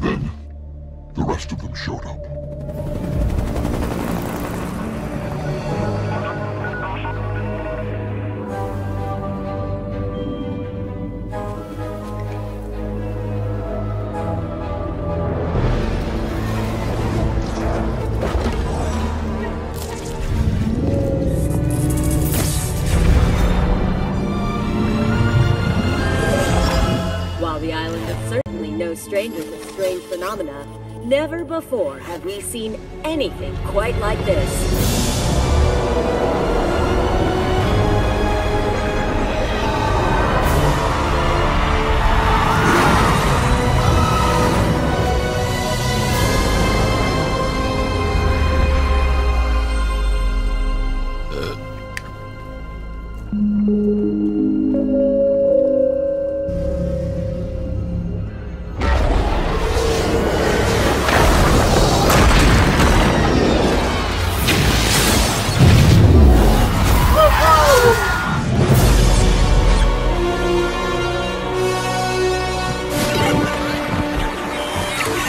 Then, the rest of them showed up. strangers of strange phenomena, never before have we seen anything quite like this.